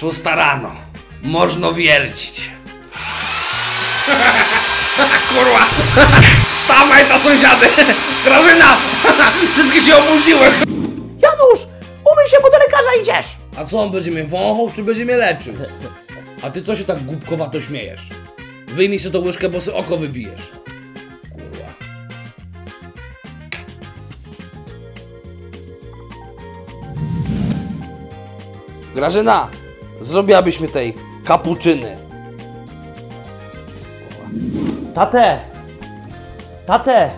Szósta rano. Można wiercić. Kurwa! Stawaj to sąsiady! Grażyna! Wszystkie się obudziły! Janusz, umyj się, bo do lekarza idziesz. A co on będzie mnie wąchał, czy będzie mnie leczył? A ty co się tak głupkowato śmiejesz? Wyjmij sobie tą łyżkę, bo sobie oko wybijesz. Kurwa. Grażyna, zrobiłabyś mi tej kapuczyny. Tate, tate,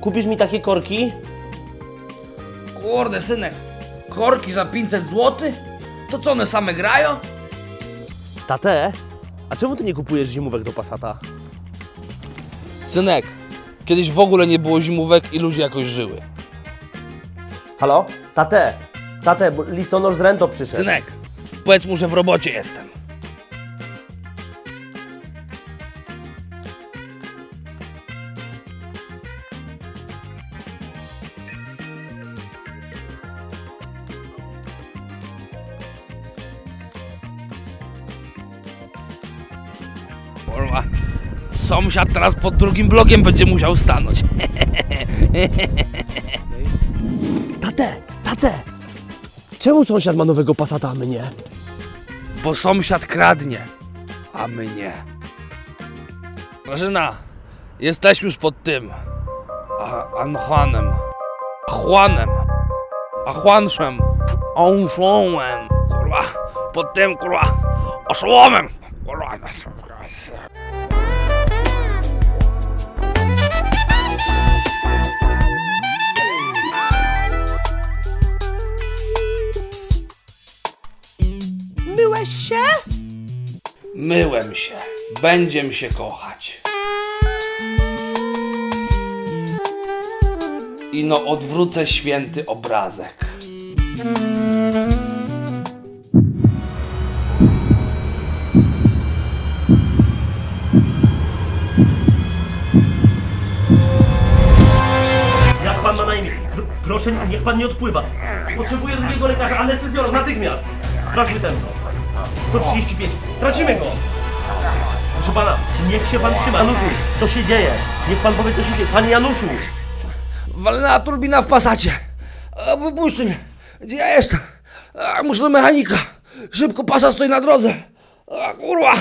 kupisz mi takie korki? Kurde, synek, korki za 500 zł? To co, one same grają? Tate, a czemu ty nie kupujesz zimówek do Passata? Synek, kiedyś w ogóle nie było zimówek i ludzie jakoś żyły. Halo? Tate, tate, bo listonosz z Rento przyszedł. Synek, powiedz mu, że w robocie jestem. Kurwa, sąsiad teraz pod drugim blogiem będzie musiał stanąć. Tate, tate, czemu sąsiad ma nowego Passata, a my nie? bo sąsiad kradnie, a my nie. Grażyna, jesteśmy już pod tym. A, Anjuanem. Juanem. A Juanszem. Kurwa. Pod tym, kurwa. Oszołomem. Kurwa. Myłeś się? Myłem się. Będziem się kochać. I no odwrócę święty obrazek. Jak pan ma na imię? Pr- Proszę, niech pan nie odpływa. Potrzebuję drugiego lekarza, anestezjolog, natychmiast. Sprawdźmy ten. 135. Tracimy go. Proszę pana, niech się pan trzyma. Januszu, co się dzieje? Niech pan powie, co się dzieje. Panie Januszu! Walna turbina w pasacie. Wypuśćcie mnie. Gdzie ja jestem? Muszę do mechanika. Szybko, pasat stoi na drodze. Kurwa.